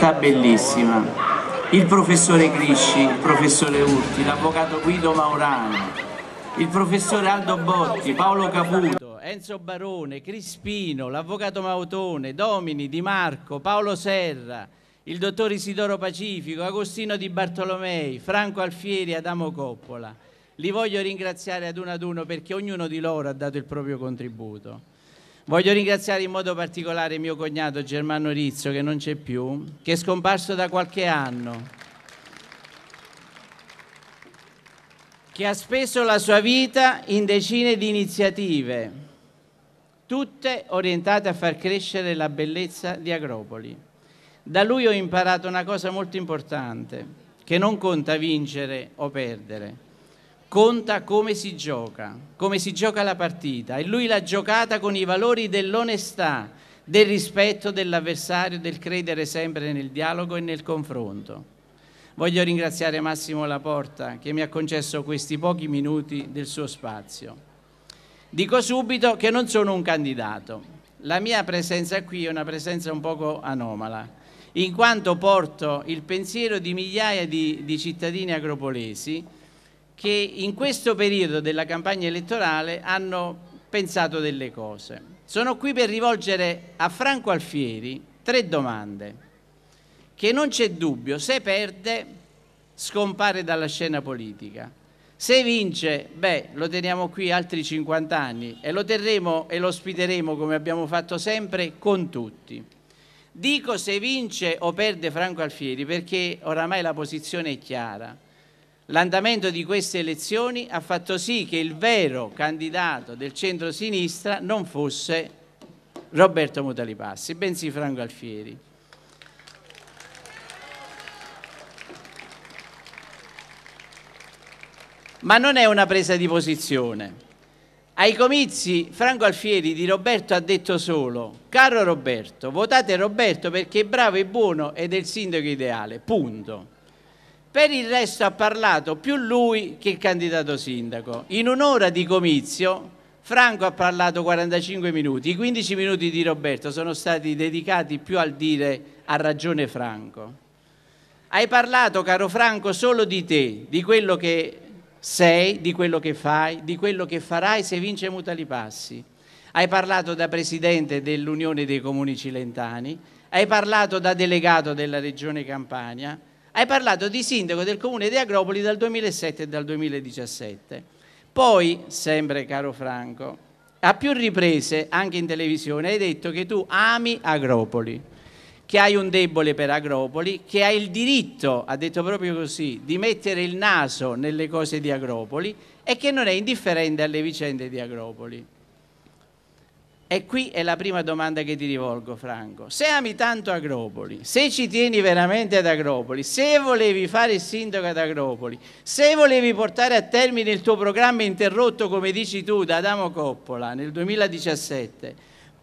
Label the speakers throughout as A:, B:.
A: città bellissima, il professore Crisci, il professore Urti, l'avvocato Guido Maurano, il professore Aldo Botti, Paolo Caputo, Enzo Barone, Crispino, l'avvocato Mautone, Domini, Di Marco, Paolo Serra, il dottor Isidoro Pacifico, Agostino Di Bartolomei, Franco Alfieri, Adamo Coppola. Li voglio ringraziare ad uno ad uno perché ognuno di loro ha dato il proprio contributo. Voglio ringraziare in modo particolare mio cognato Germano Rizzo, che non c'è più, che è scomparso da qualche anno, che ha speso la sua vita in decine di iniziative, tutte orientate a far crescere la bellezza di Agropoli. Da lui ho imparato una cosa molto importante, che non conta vincere o perdere, conta come si gioca, come si gioca la partita e lui l'ha giocata con i valori dell'onestà, del rispetto dell'avversario, del credere sempre nel dialogo e nel confronto. Voglio ringraziare Massimo Laporta che mi ha concesso questi pochi minuti del suo spazio. Dico subito che non sono un candidato. La mia presenza qui è una presenza un poco anomala, in quanto porto il pensiero di migliaia di, di cittadini agropolesi che in questo periodo della campagna elettorale hanno pensato delle cose. Sono qui per rivolgere a Franco Alfieri tre domande che non c'è dubbio, se perde scompare dalla scena politica. Se vince, beh, lo teniamo qui altri 50 anni e lo terremo e lo ospiteremo come abbiamo fatto sempre con tutti. Dico se vince o perde Franco Alfieri perché oramai la posizione è chiara L'andamento di queste elezioni ha fatto sì che il vero candidato del centro-sinistra non fosse Roberto Mutalipassi, bensì Franco Alfieri. Ma non è una presa di posizione. Ai comizi Franco Alfieri di Roberto ha detto solo, caro Roberto, votate Roberto perché è bravo e buono ed è il sindaco ideale, punto. Per il resto ha parlato più lui che il candidato sindaco. In un'ora di comizio Franco ha parlato 45 minuti, i 15 minuti di Roberto sono stati dedicati più al dire ha ragione Franco. Hai parlato, caro Franco, solo di te, di quello che sei, di quello che fai, di quello che farai se vince Mutali Passi. Hai parlato da presidente dell'Unione dei Comuni Cilentani, hai parlato da delegato della Regione Campania, hai parlato di sindaco del comune di Agropoli dal 2007 e dal 2017. Poi, sempre caro Franco, a più riprese, anche in televisione, hai detto che tu ami Agropoli, che hai un debole per Agropoli, che hai il diritto, ha detto proprio così, di mettere il naso nelle cose di Agropoli e che non è indifferente alle vicende di Agropoli. E qui è la prima domanda che ti rivolgo, Franco. Se ami tanto Agropoli, se ci tieni veramente ad Agropoli, se volevi fare il sindaco ad Agropoli, se volevi portare a termine il tuo programma interrotto, come dici tu, da Adamo Coppola nel 2017,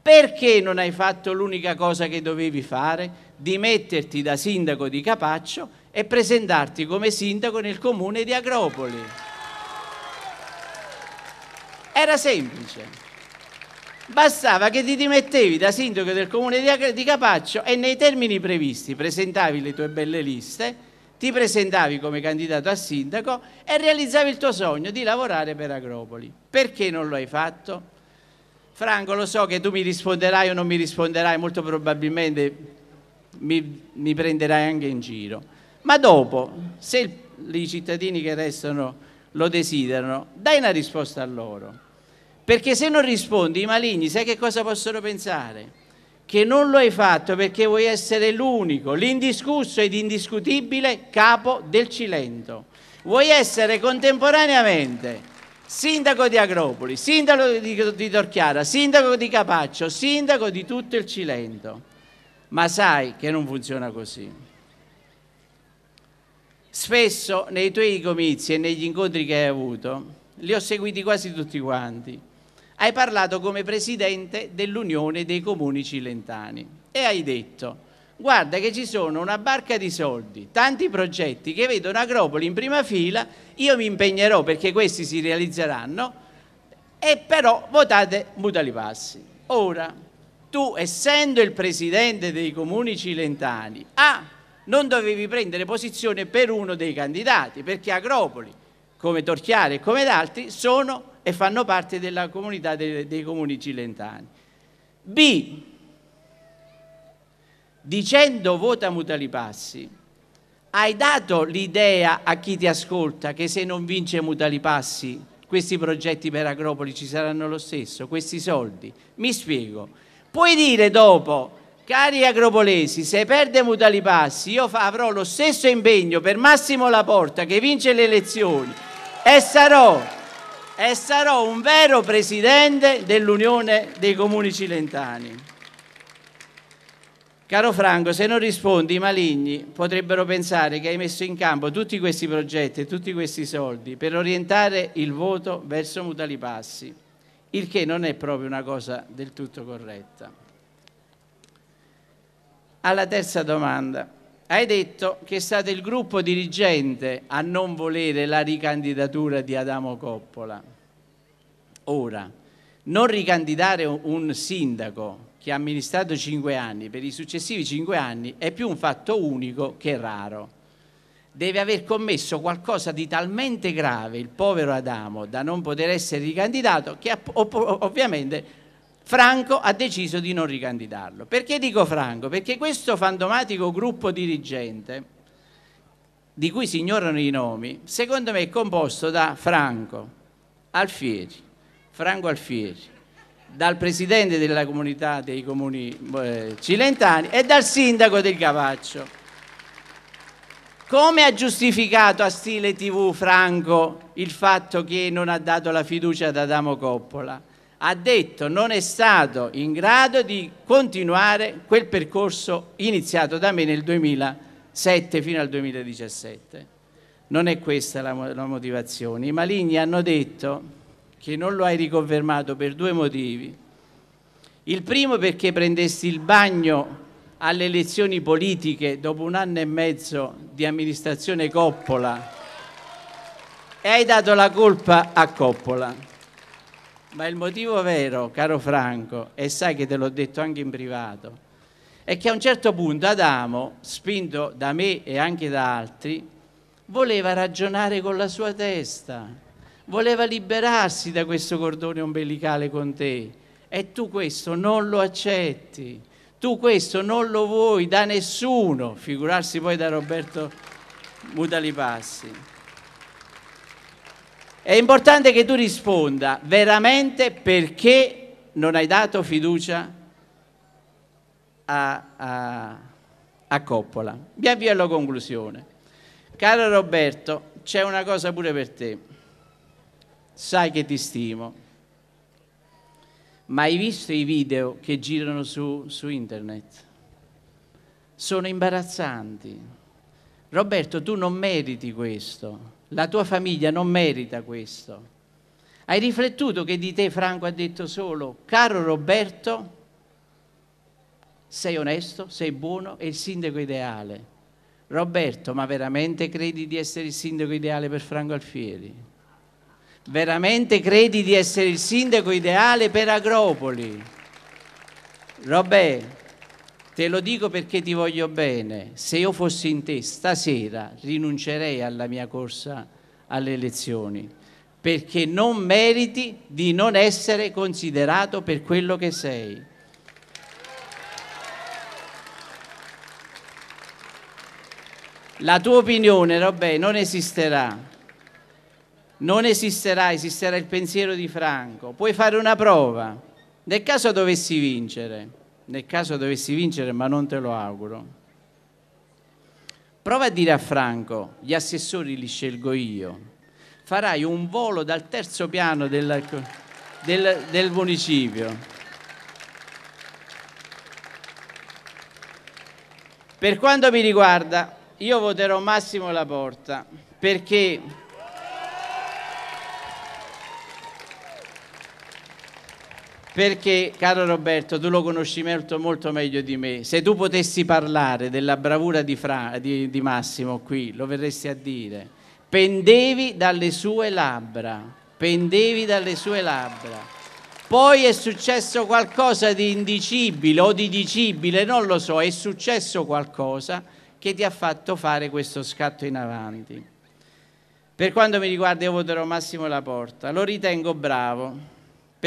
A: perché non hai fatto l'unica cosa che dovevi fare? Di metterti da sindaco di Capaccio e presentarti come sindaco nel comune di Agropoli. Era semplice. Bastava che ti dimettevi da sindaco del comune di Capaccio e nei termini previsti presentavi le tue belle liste, ti presentavi come candidato a sindaco e realizzavi il tuo sogno di lavorare per Agropoli. Perché non lo hai fatto? Franco, lo so che tu mi risponderai o non mi risponderai, molto probabilmente mi, mi prenderai anche in giro. Ma dopo, se i cittadini che restano lo desiderano, dai una risposta a loro. Perché se non rispondi, i maligni, sai che cosa possono pensare? Che non lo hai fatto perché vuoi essere l'unico, l'indiscusso ed indiscutibile capo del Cilento. Vuoi essere contemporaneamente sindaco di Agropoli, sindaco di, di Torchiara, sindaco di Capaccio, sindaco di tutto il Cilento. Ma sai che non funziona così. Spesso nei tuoi comizi e negli incontri che hai avuto, li ho seguiti quasi tutti quanti hai parlato come presidente dell'Unione dei Comuni Cilentani e hai detto guarda che ci sono una barca di soldi, tanti progetti che vedono Agropoli in prima fila, io mi impegnerò perché questi si realizzeranno e però votate Mutali Passi. Ora, tu essendo il presidente dei comuni cilentani, A, non dovevi prendere posizione per uno dei candidati, perché Agropoli, come Torchiare e come altri, sono e fanno parte della comunità dei, dei comuni cilentani. B, dicendo vota Mutalipassi, hai dato l'idea a chi ti ascolta che se non vince Mutalipassi questi progetti per Agropoli ci saranno lo stesso, questi soldi? Mi spiego. Puoi dire dopo, cari agropolesi, se perde Mutalipassi io avrò lo stesso impegno per Massimo Laporta che vince le elezioni e sarò, e sarò un vero presidente dell'Unione dei Comuni Cilentani. Caro Franco, se non rispondi i maligni potrebbero pensare che hai messo in campo tutti questi progetti e tutti questi soldi per orientare il voto verso Mutalipassi, il che non è proprio una cosa del tutto corretta. Alla terza domanda, hai detto che è stato il gruppo dirigente a non volere la ricandidatura di Adamo Coppola. Ora, non ricandidare un sindaco che ha amministrato cinque anni per i successivi cinque anni è più un fatto unico che raro. Deve aver commesso qualcosa di talmente grave il povero Adamo da non poter essere ricandidato che ovviamente Franco ha deciso di non ricandidarlo. Perché dico Franco? Perché questo fantomatico gruppo dirigente, di cui si ignorano i nomi, secondo me è composto da Franco Alfieri, Franco Alfieri, dal presidente della comunità dei comuni eh, cilentani e dal sindaco del Capaccio. Come ha giustificato a stile TV Franco il fatto che non ha dato la fiducia ad Adamo Coppola? Ha detto non è stato in grado di continuare quel percorso iniziato da me nel 2007 fino al 2017. Non è questa la, la motivazione. I maligni hanno detto che non lo hai riconfermato per due motivi. Il primo perché prendesti il bagno alle elezioni politiche dopo un anno e mezzo di amministrazione Coppola e hai dato la colpa a Coppola. Ma il motivo vero, caro Franco, e sai che te l'ho detto anche in privato, è che a un certo punto Adamo, spinto da me e anche da altri, voleva ragionare con la sua testa voleva liberarsi da questo cordone ombelicale con te e tu questo non lo accetti, tu questo non lo vuoi da nessuno, figurarsi poi da Roberto Mutalipassi. È importante che tu risponda veramente perché non hai dato fiducia a, a, a Coppola. Mi avvio alla conclusione. Caro Roberto, c'è una cosa pure per te sai che ti stimo. Ma hai visto i video che girano su, su internet? Sono imbarazzanti. Roberto, tu non meriti questo, la tua famiglia non merita questo. Hai riflettuto che di te Franco ha detto solo, caro Roberto, sei onesto, sei buono, è il sindaco ideale. Roberto, ma veramente credi di essere il sindaco ideale per Franco Alfieri? Veramente credi di essere il sindaco ideale per Agropoli? Robè, te lo dico perché ti voglio bene. Se io fossi in te stasera rinuncerei alla mia corsa alle elezioni perché non meriti di non essere considerato per quello che sei. La tua opinione, Robè, non esisterà non esisterà, esisterà il pensiero di Franco. Puoi fare una prova, nel caso dovessi vincere, nel caso dovessi vincere, ma non te lo auguro. Prova a dire a Franco, gli assessori li scelgo io. Farai un volo dal terzo piano del, del, del municipio. Per quanto mi riguarda, io voterò Massimo Laporta perché Perché, caro Roberto, tu lo conosci molto, molto meglio di me. Se tu potessi parlare della bravura di, Fra, di, di Massimo qui, lo verresti a dire. Pendevi dalle sue labbra, pendevi dalle sue labbra. Poi è successo qualcosa di indicibile o di dicibile, non lo so, è successo qualcosa che ti ha fatto fare questo scatto in avanti. Per quanto mi riguarda io voterò Massimo Laporta, lo ritengo bravo,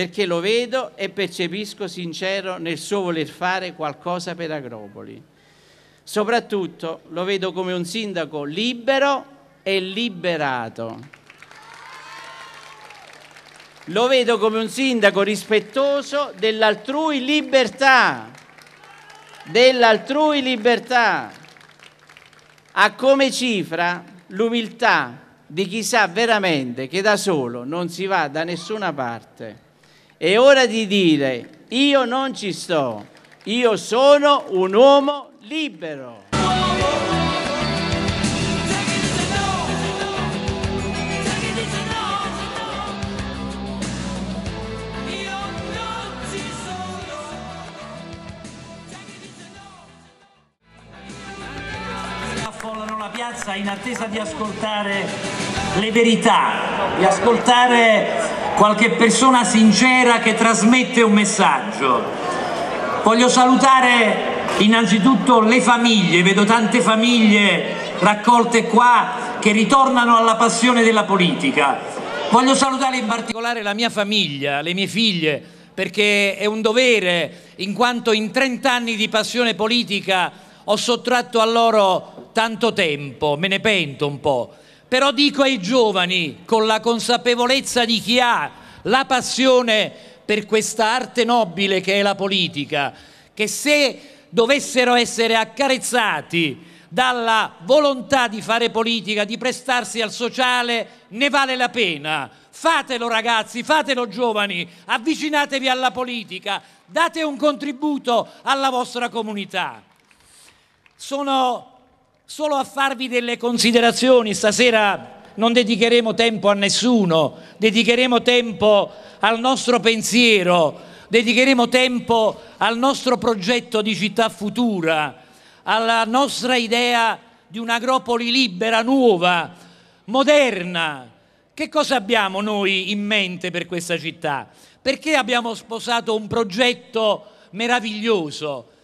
A: perché lo vedo e percepisco sincero nel suo voler fare qualcosa per Agropoli. Soprattutto lo vedo come un sindaco libero e liberato. Lo vedo come un sindaco rispettoso dell'altrui libertà, dell'altrui libertà. Ha come cifra l'umiltà di chi sa veramente che da solo non si va da nessuna parte. È ora di dire io non ci sto, io sono un uomo libero.
B: piazza in attesa di ascoltare le verità, di ascoltare qualche persona sincera che trasmette un messaggio. Voglio salutare innanzitutto le famiglie, vedo tante famiglie raccolte qua che ritornano alla passione della politica. Voglio salutare in particolare la mia famiglia, le mie figlie, perché è un dovere, in quanto in 30 anni di passione politica ho sottratto a loro tanto tempo, me ne pento un po', però dico ai giovani, con la consapevolezza di chi ha la passione per questa arte nobile che è la politica, che se dovessero essere accarezzati dalla volontà di fare politica, di prestarsi al sociale, ne vale la pena. Fatelo ragazzi, fatelo giovani, avvicinatevi alla politica, date un contributo alla vostra comunità. Sono solo a farvi delle considerazioni, stasera non dedicheremo tempo a nessuno, dedicheremo tempo al nostro pensiero, dedicheremo tempo al nostro progetto di città futura, alla nostra idea di un'agropoli libera, nuova, moderna. Che cosa abbiamo noi in mente per questa città? Perché abbiamo sposato un progetto meraviglioso?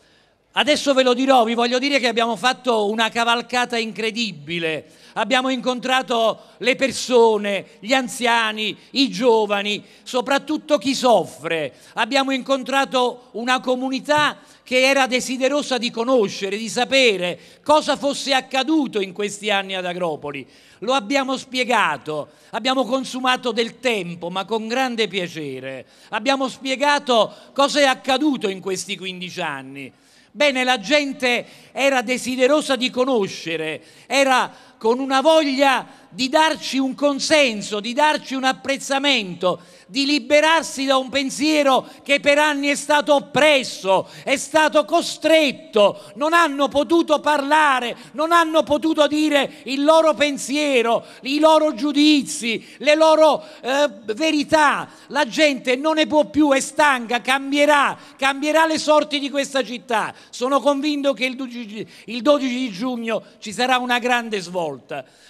B: Adesso ve lo dirò, vi voglio dire che abbiamo fatto una cavalcata incredibile. Abbiamo incontrato le persone, gli anziani, i giovani, soprattutto chi soffre. Abbiamo incontrato una comunità che era desiderosa di conoscere, di sapere cosa fosse accaduto in questi anni ad Agropoli. Lo abbiamo spiegato, abbiamo consumato del tempo, ma con grande piacere. Abbiamo spiegato cosa è accaduto in questi 15 anni. Bene, la gente era desiderosa di conoscere, era con una voglia di darci un consenso, di darci un apprezzamento, di liberarsi da un pensiero che per anni è stato oppresso, è stato costretto, non hanno potuto parlare, non hanno potuto dire il loro pensiero, i loro giudizi, le loro eh, verità. La gente non ne può più, è stanca, cambierà, cambierà le sorti di questa città. Sono convinto che il 12 di giugno ci sarà una grande svolta.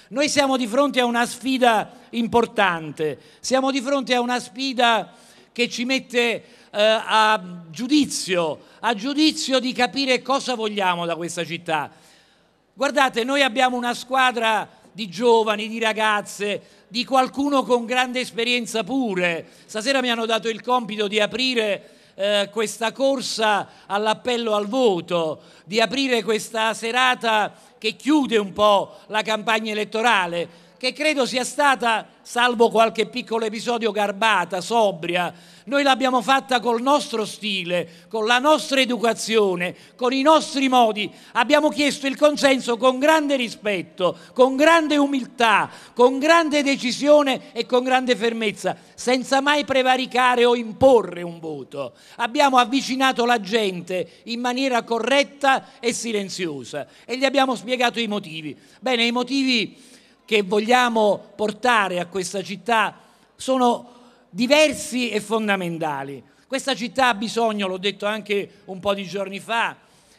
B: Noi siamo di fronte a una sfida importante, siamo di fronte a una sfida che ci mette eh, a giudizio, a giudizio di capire cosa vogliamo da questa città. Guardate, noi abbiamo una squadra di giovani, di ragazze, di qualcuno con grande esperienza pure. Stasera mi hanno dato il compito di aprire eh, questa corsa all'appello al voto, di aprire questa serata che chiude un po' la campagna elettorale, che credo sia stata, salvo qualche piccolo episodio garbata, sobria, noi l'abbiamo fatta col nostro stile, con la nostra educazione, con i nostri modi. Abbiamo chiesto il consenso con grande rispetto, con grande umiltà, con grande decisione e con grande fermezza, senza mai prevaricare o imporre un voto. Abbiamo avvicinato la gente in maniera corretta e silenziosa e gli abbiamo spiegato i motivi. Bene, i motivi che vogliamo portare a questa città sono diversi e fondamentali. Questa città ha bisogno, l'ho detto anche un po' di giorni fa,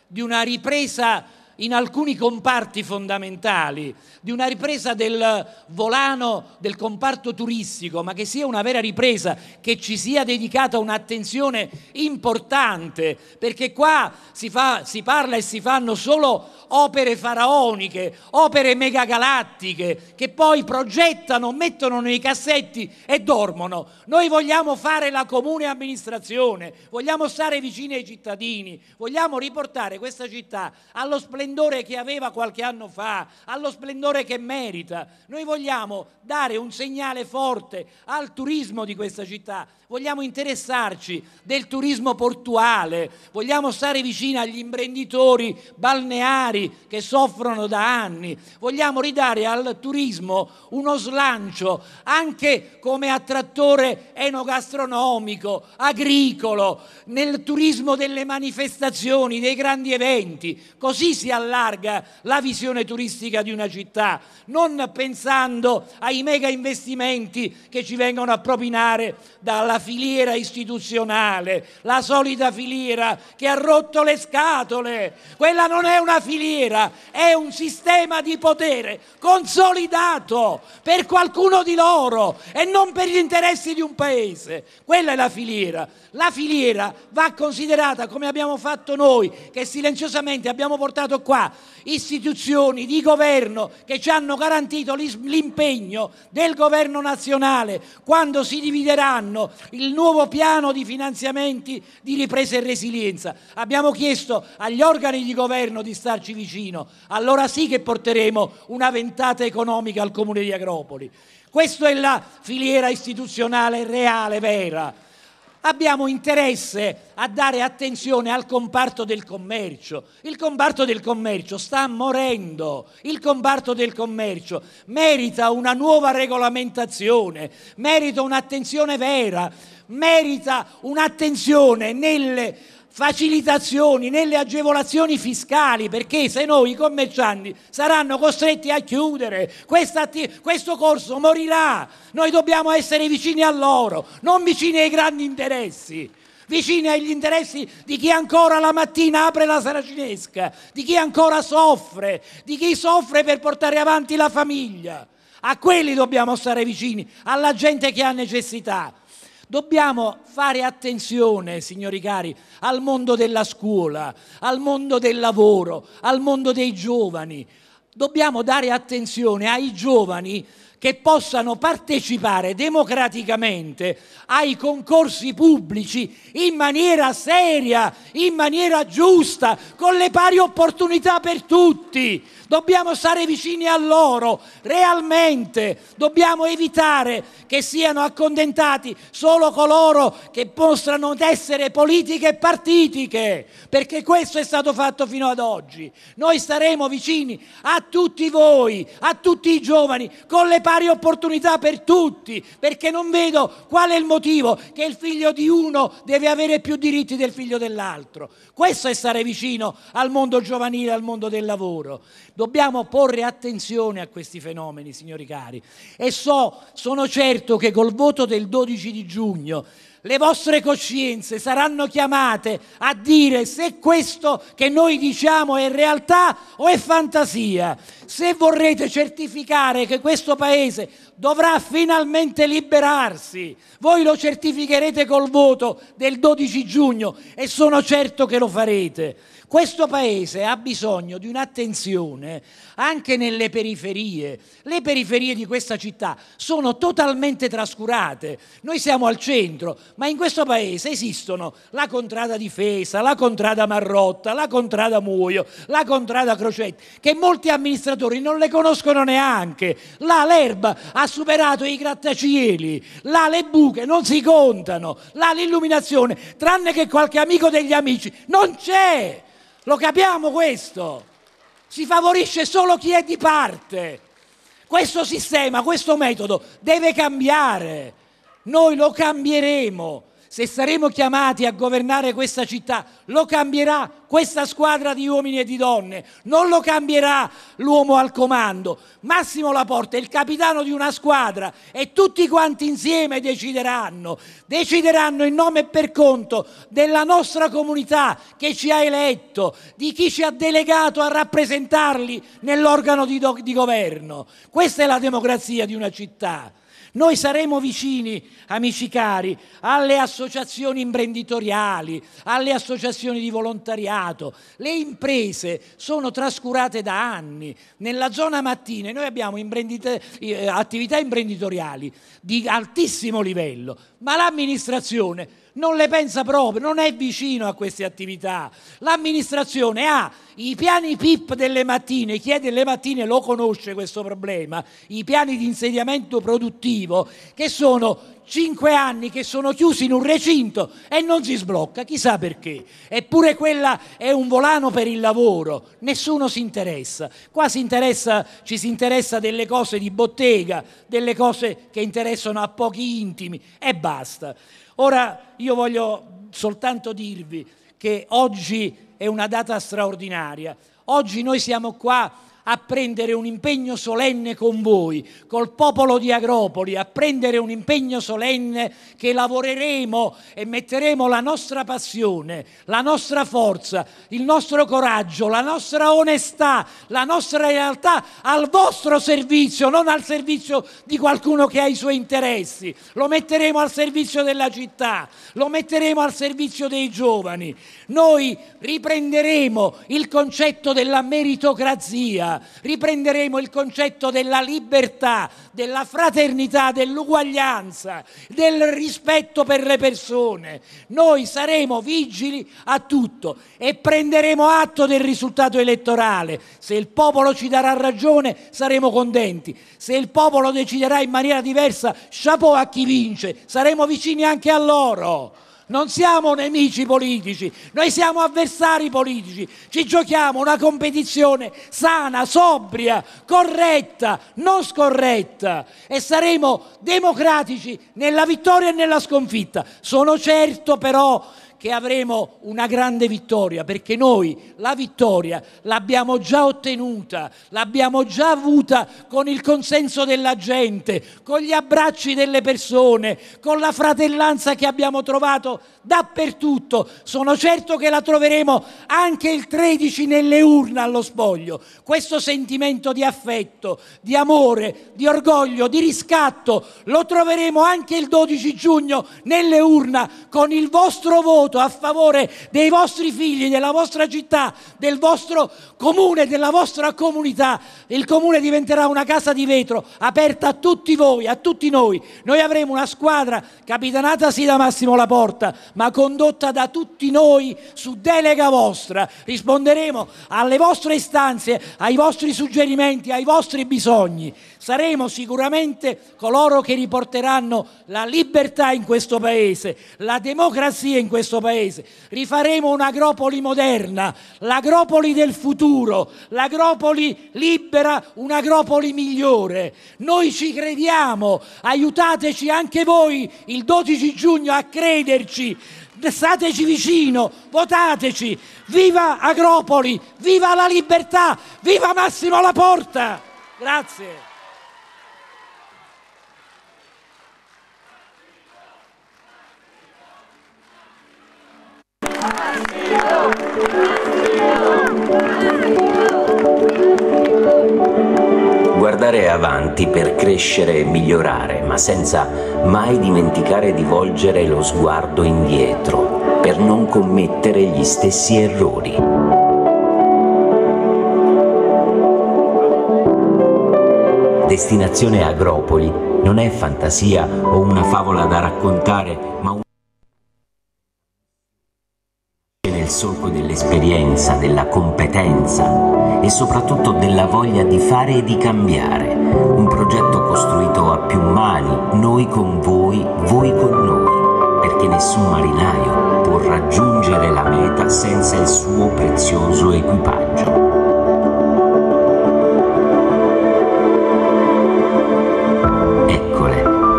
B: di una ripresa in alcuni comparti fondamentali di una ripresa del volano del comparto turistico, ma che sia una vera ripresa, che ci sia dedicata un'attenzione importante, perché qua si, fa, si parla e si fanno solo opere faraoniche, opere megagalattiche, che poi progettano, mettono nei cassetti e dormono. Noi vogliamo fare la comune amministrazione, vogliamo stare vicini ai cittadini, vogliamo riportare questa città allo splendore che aveva qualche anno fa, allo splendore che merita. Noi vogliamo dare un segnale forte al turismo di questa città, vogliamo interessarci del turismo portuale, vogliamo stare vicini agli imprenditori balneari che soffrono da anni, vogliamo ridare al turismo uno slancio anche come attrattore enogastronomico, agricolo, nel turismo delle manifestazioni, dei grandi eventi. Così si allarga la visione turistica di una città, non pensando ai mega investimenti che ci vengono a propinare dalla filiera istituzionale, la solita filiera che ha rotto le scatole. Quella non è una filiera, è un sistema di potere consolidato per qualcuno di loro e non per gli interessi di un paese. Quella è la filiera. La filiera va considerata come abbiamo fatto noi, che silenziosamente abbiamo portato qua istituzioni di governo che ci hanno garantito l'impegno del governo nazionale quando si divideranno il nuovo piano di finanziamenti di ripresa e resilienza. Abbiamo chiesto agli organi di governo di starci vicino, allora sì che porteremo una ventata economica al comune di Agropoli. Questa è la filiera istituzionale reale, vera abbiamo interesse a dare attenzione al comparto del commercio. Il comparto del commercio sta morendo, il comparto del commercio merita una nuova regolamentazione, merita un'attenzione vera, merita un'attenzione nelle facilitazioni, nelle agevolazioni fiscali, perché se no i commercianti saranno costretti a chiudere, questo corso morirà, noi dobbiamo essere vicini a loro, non vicini ai grandi interessi vicini agli interessi di chi ancora la mattina apre la saracinesca, di chi ancora soffre, di chi soffre per portare avanti la famiglia. A quelli dobbiamo stare vicini, alla gente che ha necessità. Dobbiamo fare attenzione, signori cari, al mondo della scuola, al mondo del lavoro, al mondo dei giovani. Dobbiamo dare attenzione ai giovani che possano partecipare democraticamente ai concorsi pubblici in maniera seria, in maniera giusta, con le pari opportunità per tutti. Dobbiamo stare vicini a loro, realmente. Dobbiamo evitare che siano accontentati solo coloro che mostrano essere politiche e partitiche, perché questo è stato fatto fino ad oggi. Noi staremo vicini a tutti voi, a tutti i giovani, con le pari opportunità per tutti, perché non vedo qual è il motivo che il figlio di uno deve avere più diritti del figlio dell'altro. Questo è stare vicino al mondo giovanile, al mondo del lavoro. Dobbiamo porre attenzione a questi fenomeni, signori cari. E so, sono certo che col voto del 12 di giugno le vostre coscienze saranno chiamate a dire se questo che noi diciamo è realtà o è fantasia. Se vorrete certificare che questo Paese dovrà finalmente liberarsi, voi lo certificherete col voto del 12 giugno e sono certo che lo farete. Questo paese ha bisogno di un'attenzione anche nelle periferie. Le periferie di questa città sono totalmente trascurate. Noi siamo al centro, ma in questo paese esistono la contrada di Fesa, la contrada Marrotta, la contrada Muoio, la contrada Crocetti, che molti amministratori non le conoscono neanche. Là l'erba ha superato i grattacieli, là le buche non si contano, là l'illuminazione, tranne che qualche amico degli amici, non c'è. Lo capiamo questo? Si favorisce solo chi è di parte. Questo sistema, questo metodo deve cambiare. Noi lo cambieremo se saremo chiamati a governare questa città, lo cambierà questa squadra di uomini e di donne, non lo cambierà l'uomo al comando. Massimo Laporta è il capitano di una squadra e tutti quanti insieme decideranno, decideranno in nome e per conto della nostra comunità che ci ha eletto, di chi ci ha delegato a rappresentarli nell'organo di, di governo. Questa è la democrazia di una città. Noi saremo vicini, amici cari, alle associazioni imprenditoriali, alle associazioni di volontariato. Le imprese sono trascurate da anni. Nella zona Mattine noi abbiamo imprendite, eh, attività imprenditoriali di altissimo livello, ma l'amministrazione non le pensa proprio, non è vicino a queste attività. L'amministrazione ha i piani PIP delle mattine, chi è delle mattine lo conosce questo problema, i piani di insediamento produttivo, che sono cinque anni che sono chiusi in un recinto e non si sblocca, chissà perché. Eppure quella è un volano per il lavoro, nessuno si interessa. Qua si interessa, ci si interessa delle cose di bottega, delle cose che interessano a pochi intimi e basta. Ora io voglio soltanto dirvi che oggi è una data straordinaria. Oggi noi siamo qua a prendere un impegno solenne con voi, col popolo di Agropoli, a prendere un impegno solenne che lavoreremo e metteremo la nostra passione, la nostra forza, il nostro coraggio, la nostra onestà, la nostra realtà al vostro servizio, non al servizio di qualcuno che ha i suoi interessi. Lo metteremo al servizio della città, lo metteremo al servizio dei giovani. Noi riprenderemo il concetto della meritocrazia, riprenderemo il concetto della libertà, della fraternità, dell'uguaglianza, del rispetto per le persone. Noi saremo vigili a tutto e prenderemo atto del risultato elettorale. Se il popolo ci darà ragione saremo contenti, se il popolo deciderà in maniera diversa, chapeau a chi vince, saremo vicini anche a loro non siamo nemici politici, noi siamo avversari politici, ci giochiamo una competizione sana, sobria, corretta, non scorretta e saremo democratici nella vittoria e nella sconfitta. Sono certo però che avremo una grande vittoria, perché noi la vittoria l'abbiamo già ottenuta, l'abbiamo già avuta con il consenso della gente, con gli abbracci delle persone, con la fratellanza che abbiamo trovato dappertutto. Sono certo che la troveremo anche il 13 nelle urne allo spoglio. Questo sentimento di affetto, di amore, di orgoglio, di riscatto lo troveremo anche il 12 giugno nelle urne con il vostro voto voto a favore dei vostri figli, della vostra città, del vostro comune, della vostra comunità, il comune diventerà una casa di vetro aperta a tutti voi, a tutti noi. Noi avremo una squadra capitanata sì da Massimo Laporta, ma condotta da tutti noi su delega vostra. Risponderemo alle vostre istanze, ai vostri suggerimenti, ai vostri bisogni. Saremo sicuramente coloro che riporteranno la libertà in questo paese, la democrazia in questo paese. Rifaremo un'agropoli moderna, l'agropoli del futuro, l'agropoli libera, un'agropoli migliore. Noi ci crediamo, aiutateci anche voi il 12 giugno a crederci stateci vicino, votateci, viva Agropoli, viva la libertà, viva Massimo Laporta. Grazie.
C: Guardare avanti per crescere e migliorare, ma senza mai dimenticare di volgere lo sguardo indietro, per non commettere gli stessi errori. Destinazione Agropoli non è fantasia o una favola da raccontare, ma un nel solco dell'esperienza, della competenza e soprattutto della voglia di fare e di cambiare. Un progetto costruito a più mani, noi con voi, voi con noi, perché nessun marinaio può raggiungere la meta senza il suo prezioso equipaggio.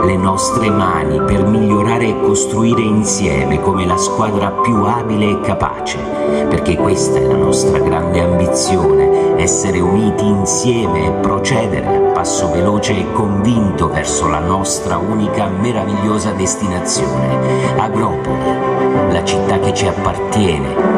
C: Le nostre mani per migliorare e costruire insieme come la squadra più abile e capace, perché questa è la nostra grande ambizione, essere uniti insieme e procedere a passo veloce e convinto verso la nostra unica meravigliosa destinazione, Agropoli, la città che ci appartiene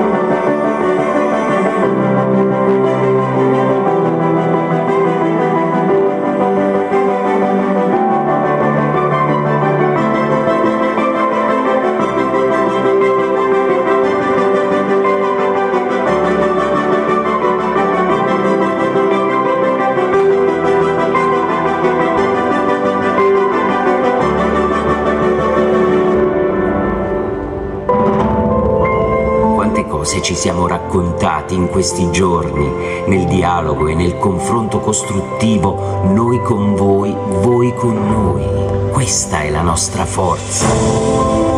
C: ci siamo raccontati in questi giorni, nel dialogo e nel confronto costruttivo, noi con voi, voi con noi. Questa è la nostra forza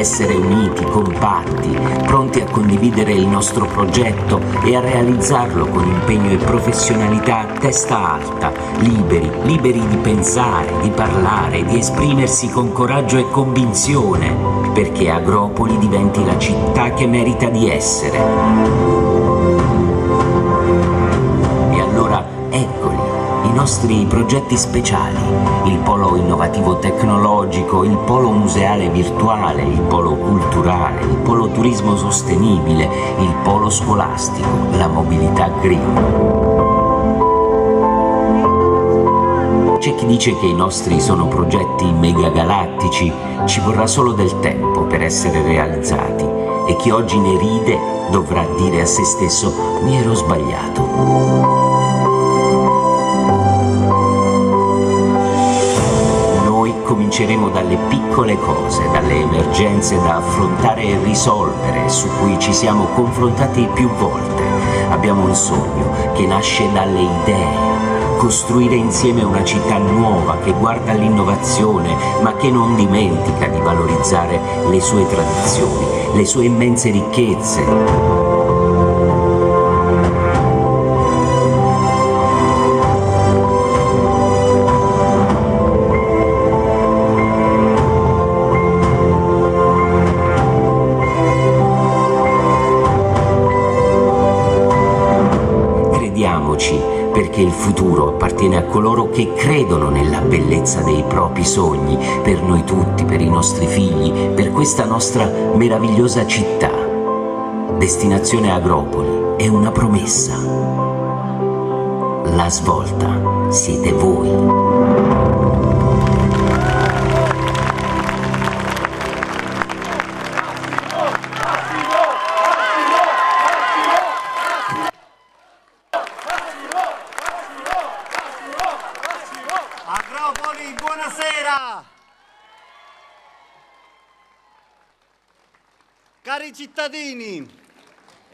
C: essere uniti, compatti, pronti a condividere il nostro progetto e a realizzarlo con impegno e professionalità a testa alta, liberi, liberi di pensare, di parlare, di esprimersi con coraggio e convinzione, perché Agropoli diventi la città che merita di essere. Nostri progetti speciali, il polo innovativo tecnologico, il polo museale virtuale, il polo culturale, il polo turismo sostenibile, il polo scolastico, la mobilità green. C'è chi dice che i nostri sono progetti megagalattici, ci vorrà solo del tempo per essere realizzati e chi oggi ne ride dovrà dire a se stesso mi ero sbagliato. Cominceremo dalle piccole cose, dalle emergenze da affrontare e risolvere, su cui ci siamo confrontati più volte. Abbiamo un sogno che nasce dalle idee. Costruire insieme una città nuova che guarda all'innovazione, ma che non dimentica di valorizzare le sue tradizioni, le sue immense ricchezze, appartiene a coloro che credono nella bellezza dei propri sogni, per noi tutti, per i nostri figli, per questa nostra meravigliosa città. Destinazione Agropoli è una promessa. La svolta siete voi.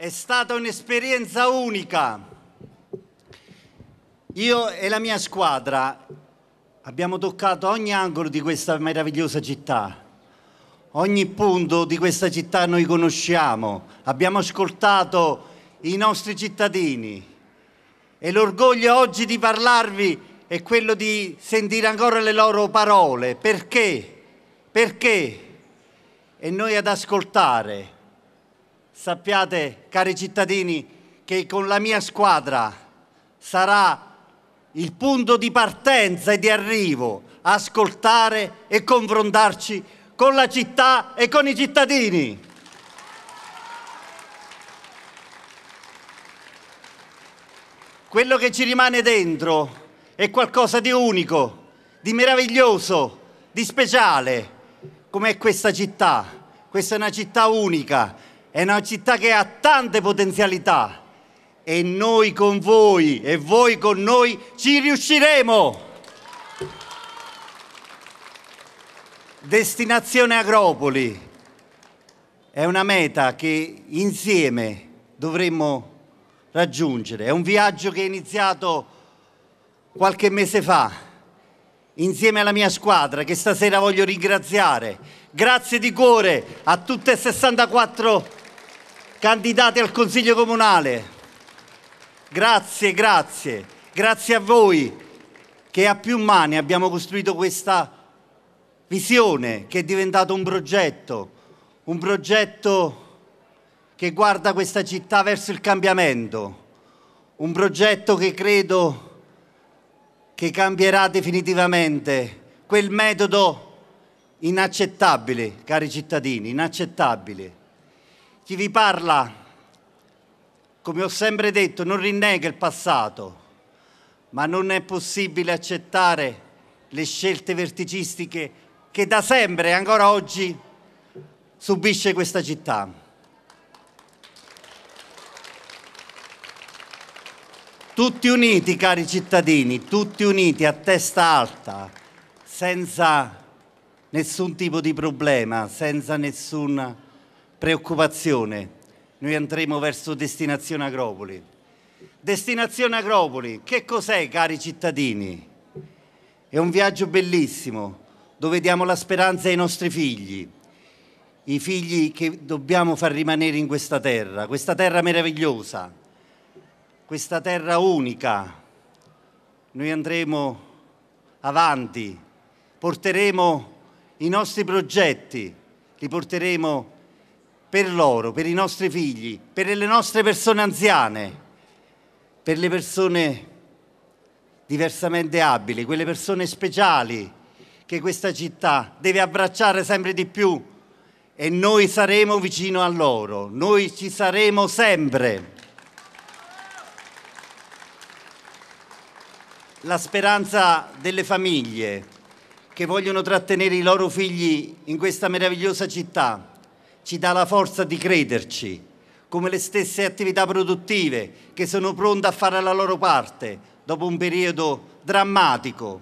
D: È stata un'esperienza unica. Io e la mia squadra abbiamo toccato ogni angolo di questa meravigliosa città. Ogni punto di questa città noi conosciamo, abbiamo ascoltato i nostri cittadini e l'orgoglio oggi di parlarvi è quello di sentire ancora le loro parole. Perché? Perché? e noi ad ascoltare. Sappiate, cari cittadini, che con la mia squadra sarà il punto di partenza e di arrivo, ascoltare e confrontarci con la città e con i cittadini. Quello che ci rimane dentro è qualcosa di unico, di meraviglioso, di speciale com'è questa città. Questa è una città unica, è una città che ha tante potenzialità e noi con voi e voi con noi ci riusciremo. Destinazione Agropoli è una meta che insieme dovremmo raggiungere. È un viaggio che è iniziato qualche mese fa insieme alla mia squadra che stasera voglio ringraziare. Grazie di cuore a tutte e 64 candidati al Consiglio Comunale. Grazie, grazie. Grazie a voi che a più mani abbiamo costruito questa visione che è diventato un progetto, un progetto che guarda questa città verso il cambiamento, un progetto che credo che cambierà definitivamente quel metodo inaccettabile, cari cittadini, inaccettabile. Chi vi parla, come ho sempre detto, non rinnega il passato, ma non è possibile accettare le scelte verticistiche che da sempre e ancora oggi subisce questa città. Tutti uniti, cari cittadini, tutti uniti a testa alta, senza nessun tipo di problema, senza nessuna preoccupazione, noi andremo verso destinazione Agropoli. Destinazione Agropoli, che cos'è, cari cittadini? È un viaggio bellissimo, dove diamo la speranza ai nostri figli, i figli che dobbiamo far rimanere in questa terra, questa terra meravigliosa questa terra unica. Noi andremo avanti, porteremo i nostri progetti, li porteremo per loro, per i nostri figli, per le nostre persone anziane, per le persone diversamente abili, quelle persone speciali che questa città deve abbracciare sempre di più e noi saremo vicino a loro, noi ci saremo sempre. la speranza delle famiglie che vogliono trattenere i loro figli in questa meravigliosa città ci dà la forza di crederci, come le stesse attività produttive che sono pronte a fare la loro parte dopo un periodo drammatico,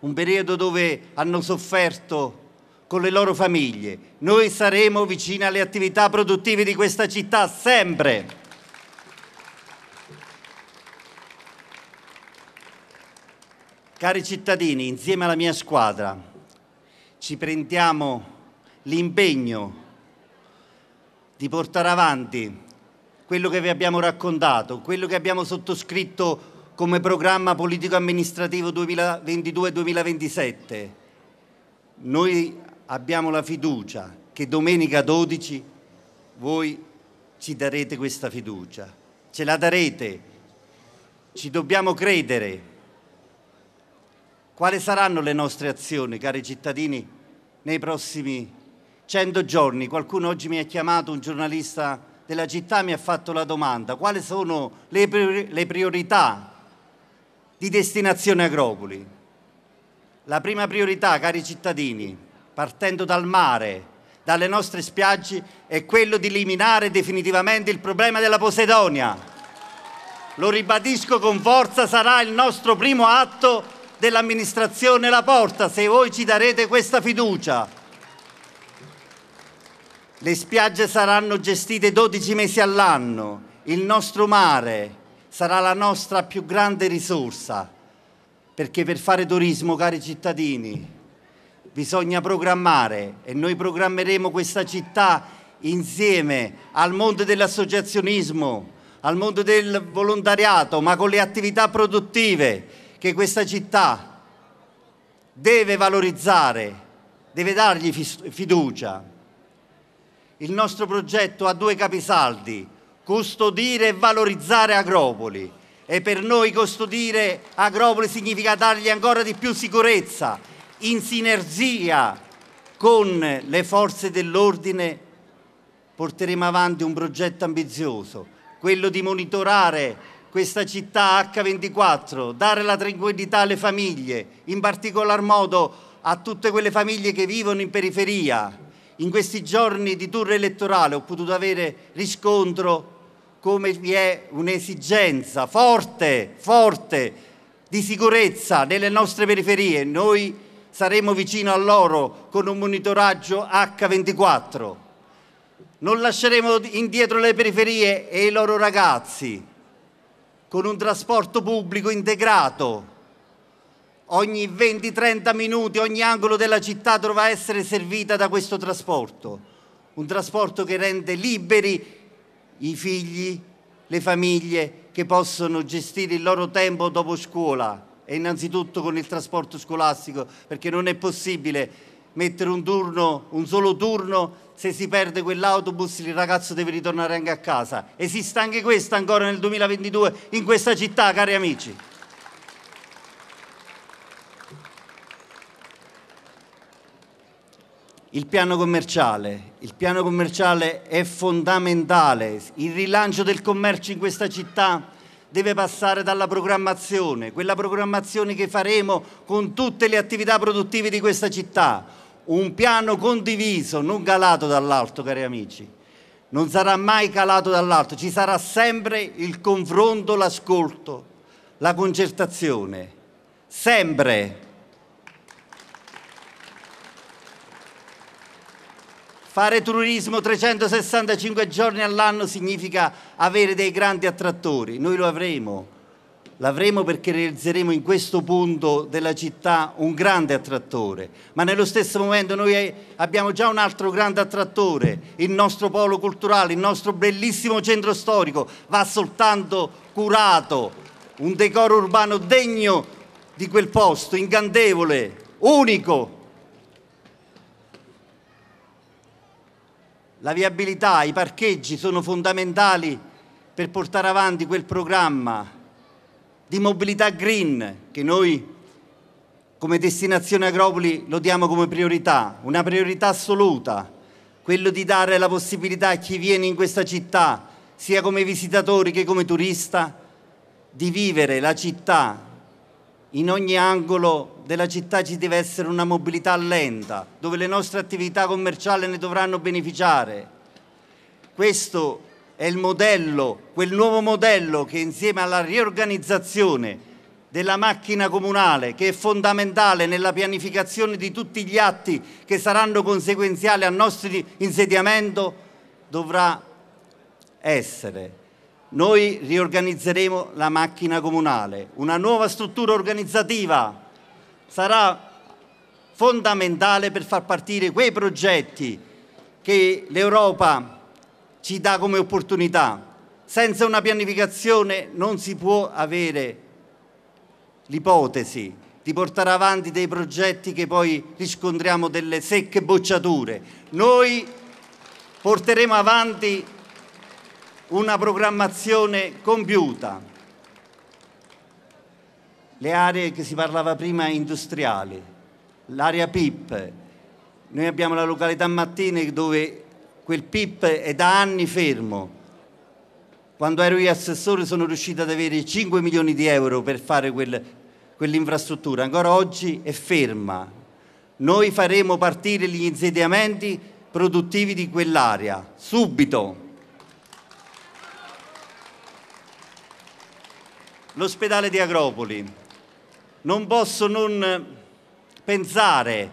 D: un periodo dove hanno sofferto con le loro famiglie. Noi saremo vicini alle attività produttive di questa città sempre. Cari cittadini, insieme alla mia squadra ci prendiamo l'impegno di portare avanti quello che vi abbiamo raccontato, quello che abbiamo sottoscritto come programma politico-amministrativo 2022-2027. Noi abbiamo la fiducia che domenica 12 voi ci darete questa fiducia, ce la darete, ci dobbiamo credere. Quali saranno le nostre azioni, cari cittadini, nei prossimi cento giorni? Qualcuno oggi mi ha chiamato, un giornalista della città mi ha fatto la domanda, quali sono le, priorità di destinazione Agropoli? La prima priorità, cari cittadini, partendo dal mare, dalle nostre spiagge, è quello di eliminare definitivamente il problema della Posidonia. Lo ribadisco con forza, sarà il nostro primo atto dell'amministrazione La Porta se voi ci darete questa fiducia. Le spiagge saranno gestite 12 mesi all'anno, il nostro mare sarà la nostra più grande risorsa, perché per fare turismo, cari cittadini, bisogna programmare e noi programmeremo questa città insieme al mondo dell'associazionismo, al mondo del volontariato, ma con le attività produttive che questa città deve valorizzare, deve dargli fiducia. Il nostro progetto ha due capisaldi, custodire e valorizzare Agropoli. E per noi custodire Agropoli significa dargli ancora di più sicurezza, in sinergia con le forze dell'ordine porteremo avanti un progetto ambizioso, quello di monitorare questa città H24, dare la tranquillità alle famiglie, in particolar modo a tutte quelle famiglie che vivono in periferia. In questi giorni di tour elettorale ho potuto avere riscontro come vi è un'esigenza forte, forte di sicurezza nelle nostre periferie. Noi saremo vicino a loro con un monitoraggio H24. Non lasceremo indietro le periferie e i loro ragazzi con un trasporto pubblico integrato. Ogni 20-30 minuti ogni angolo della città dovrà essere servita da questo trasporto, un trasporto che rende liberi i figli, le famiglie che possono gestire il loro tempo dopo scuola e innanzitutto con il trasporto scolastico, perché non è possibile mettere un turno, un solo turno, se si perde quell'autobus il ragazzo deve ritornare anche a casa. Esiste anche questo ancora nel 2022 in questa città, cari amici. Il piano commerciale. Il piano commerciale è fondamentale. Il rilancio del commercio in questa città deve passare dalla programmazione, quella programmazione che faremo con tutte le attività produttive di questa città. Un piano condiviso, non calato dall'alto, cari amici. Non sarà mai calato dall'alto, ci sarà sempre il confronto, l'ascolto, la concertazione. Sempre. Fare turismo 365 giorni all'anno significa avere dei grandi attrattori. Noi lo avremo. L'avremo perché realizzeremo in questo punto della città un grande attrattore, ma nello stesso momento noi abbiamo già un altro grande attrattore, il nostro polo culturale, il nostro bellissimo centro storico, va soltanto curato, un decoro urbano degno di quel posto, incantevole, unico, La viabilità, i parcheggi sono fondamentali per portare avanti quel programma di mobilità green che noi come destinazione Agropoli lo diamo come priorità, una priorità assoluta, quello di dare la possibilità a chi viene in questa città, sia come visitatori che come turista, di vivere la città in ogni angolo della città ci deve essere una mobilità lenta, dove le nostre attività commerciali ne dovranno beneficiare. Questo è il modello, quel nuovo modello che insieme alla riorganizzazione della macchina comunale, che è fondamentale nella pianificazione di tutti gli atti che saranno conseguenziali al nostro insediamento, dovrà essere noi riorganizzeremo la macchina comunale, una nuova struttura organizzativa sarà fondamentale per far partire quei progetti che l'Europa ci dà come opportunità. Senza una pianificazione non si può avere l'ipotesi di portare avanti dei progetti che poi riscontriamo delle secche bocciature. Noi porteremo avanti una programmazione compiuta. Le aree che si parlava prima industriali, l'area PIP, noi abbiamo la località Mattine dove quel PIP è da anni fermo. Quando ero io assessore sono riuscito ad avere 5 milioni di euro per fare quel, quell'infrastruttura, ancora oggi è ferma. Noi faremo partire gli insediamenti produttivi di quell'area, subito, l'ospedale di Agropoli. Non posso non pensare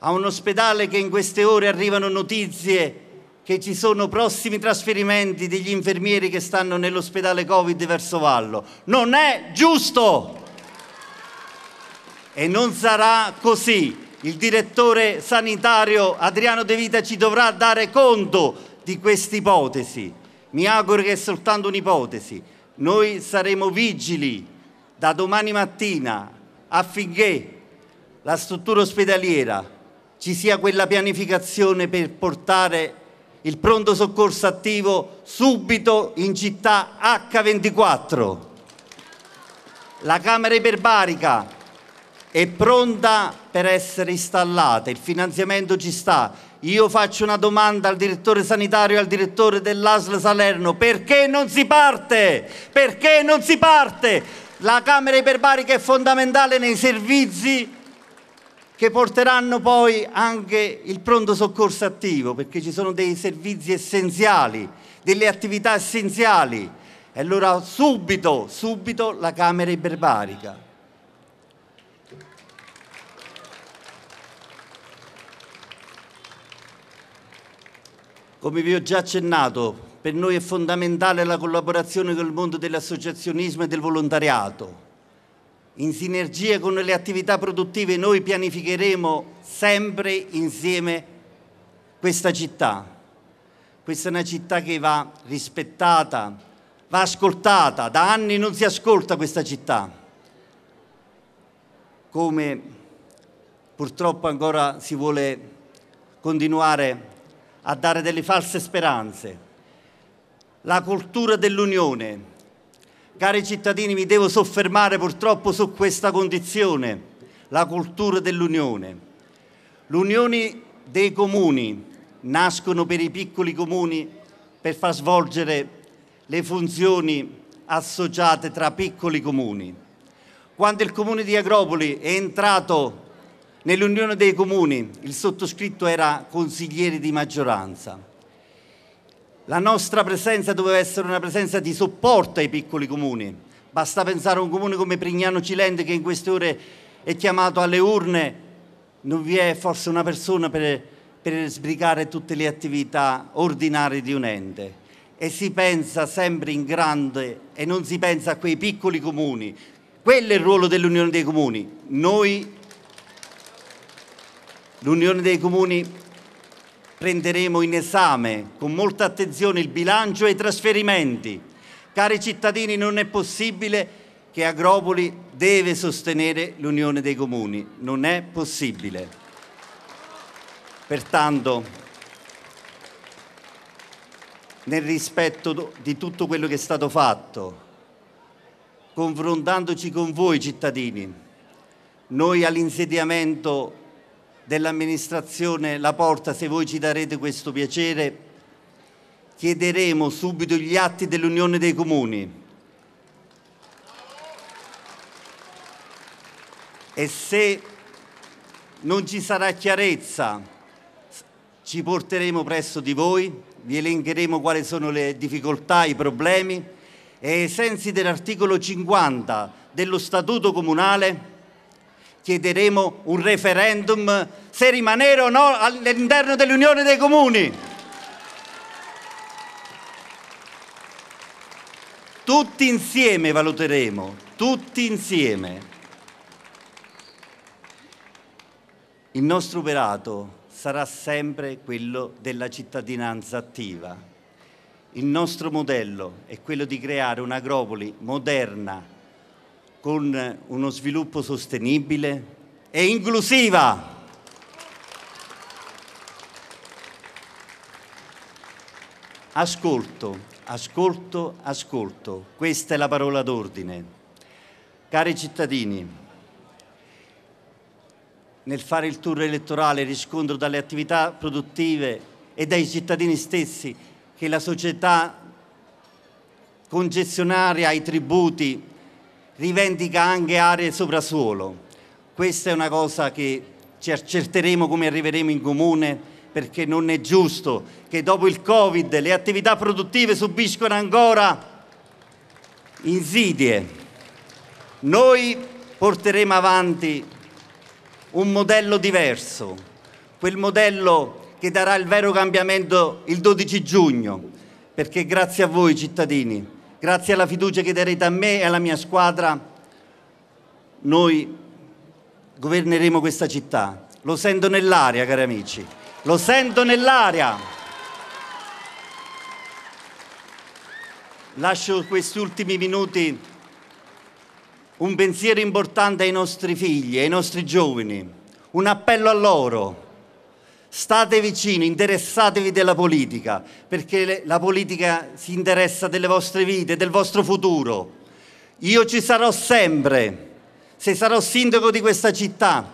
D: a un ospedale che in queste ore arrivano notizie che ci sono prossimi trasferimenti degli infermieri che stanno nell'ospedale Covid verso Vallo. Non è giusto! E non sarà così. Il direttore sanitario Adriano De Vita ci dovrà dare conto di questa ipotesi. Mi auguro che è soltanto un'ipotesi noi saremo vigili da domani mattina affinché la struttura ospedaliera ci sia quella pianificazione per portare il pronto soccorso attivo subito in città H24. La camera iperbarica è pronta per essere installata, il finanziamento ci sta, io faccio una domanda al direttore sanitario e al direttore dell'ASL Salerno. Perché non si parte? Perché non si parte? La camera iperbarica è fondamentale nei servizi che porteranno poi anche il pronto soccorso attivo, perché ci sono dei servizi essenziali, delle attività essenziali. E allora subito, subito la camera iperbarica. Come vi ho già accennato, per noi è fondamentale la collaborazione con il mondo dell'associazionismo e del volontariato. In sinergia con le attività produttive noi pianificheremo sempre insieme questa città. Questa è una città che va rispettata, va ascoltata. Da anni non si ascolta questa città. Come purtroppo ancora si vuole continuare a dare delle false speranze. La cultura dell'unione. Cari cittadini, mi devo soffermare purtroppo su questa condizione, la cultura dell'unione. L'unione dei comuni nascono per i piccoli comuni per far svolgere le funzioni associate tra piccoli comuni. Quando il comune di Agropoli è entrato nell'Unione dei Comuni, il sottoscritto era consigliere di maggioranza. La nostra presenza doveva essere una presenza di supporto ai piccoli comuni. Basta pensare a un comune come Prignano Cilente che in queste ore è chiamato alle urne, non vi è forse una persona per, per sbrigare tutte le attività ordinarie di un ente e si pensa sempre in grande e non si pensa a quei piccoli comuni. Quello è il ruolo dell'Unione dei Comuni. Noi, l'Unione dei Comuni, prenderemo in esame con molta attenzione il bilancio e i trasferimenti. Cari cittadini, non è possibile che Agropoli deve sostenere l'Unione dei Comuni. Non è possibile. Pertanto, nel rispetto di tutto quello che è stato fatto, confrontandoci con voi cittadini. Noi all'insediamento dell'amministrazione La Porta, se voi ci darete questo piacere, chiederemo subito gli atti dell'Unione dei Comuni. E se non ci sarà chiarezza, ci porteremo presso di voi vi elencheremo quali sono le difficoltà, i problemi e ai sensi dell'articolo 50 dello Statuto Comunale chiederemo un referendum se rimanere o no all'interno dell'Unione dei Comuni. Tutti insieme valuteremo, tutti insieme. Il nostro operato sarà sempre quello della cittadinanza attiva. Il nostro modello è quello di creare un'agropoli moderna con uno sviluppo sostenibile e inclusiva. Ascolto, ascolto, ascolto. Questa è la parola d'ordine. Cari cittadini, nel fare il tour elettorale riscontro dalle attività produttive e dai cittadini stessi che la società congestionaria ai tributi rivendica anche aree soprasuolo. Questa è una cosa che ci accerteremo come arriveremo in comune perché non è giusto che dopo il Covid le attività produttive subiscono ancora insidie. Noi porteremo avanti un modello diverso, quel modello che darà il vero cambiamento il 12 giugno, perché grazie a voi cittadini, grazie alla fiducia che darete a me e alla mia squadra, noi governeremo questa città. Lo sento nell'aria, cari amici, lo sento nell'aria. Lascio questi ultimi minuti un pensiero importante ai nostri figli, ai nostri giovani, un appello a loro. State vicini, interessatevi della politica, perché la politica si interessa delle vostre vite, del vostro futuro. Io ci sarò sempre, se sarò sindaco di questa città,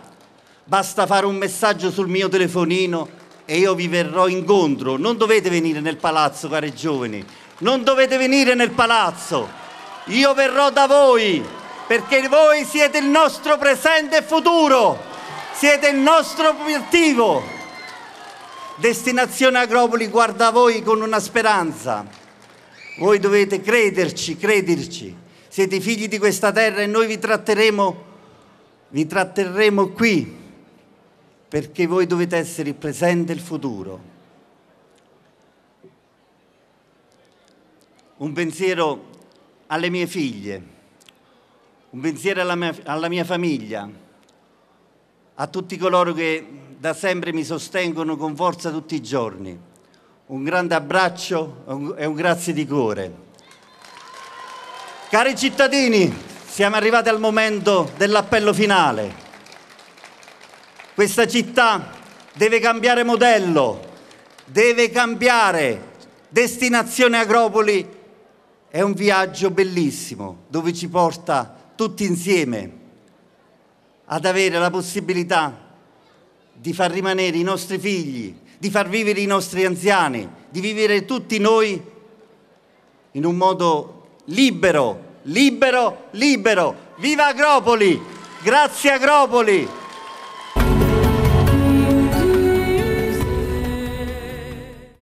D: basta fare un messaggio sul mio telefonino e io vi verrò incontro. Non dovete venire nel palazzo, cari giovani, non dovete venire nel palazzo. Io verrò da voi perché voi siete il nostro presente e futuro, siete il nostro obiettivo. Destinazione Agropoli guarda voi con una speranza. Voi dovete crederci, crederci. Siete figli di questa terra e noi vi tratteremo, vi tratterremo qui perché voi dovete essere il presente e il futuro. Un pensiero alle mie figlie un pensiero alla mia, alla mia famiglia, a tutti coloro che da sempre mi sostengono con forza tutti i giorni. Un grande abbraccio e un grazie di cuore. Cari cittadini, siamo arrivati al momento dell'appello finale. Questa città deve cambiare modello, deve cambiare. Destinazione Agropoli è un viaggio bellissimo dove ci porta tutti insieme ad avere la possibilità di far rimanere i nostri figli, di far vivere i nostri anziani, di vivere tutti noi in un modo libero, libero, libero. Viva Agropoli! Grazie Agropoli!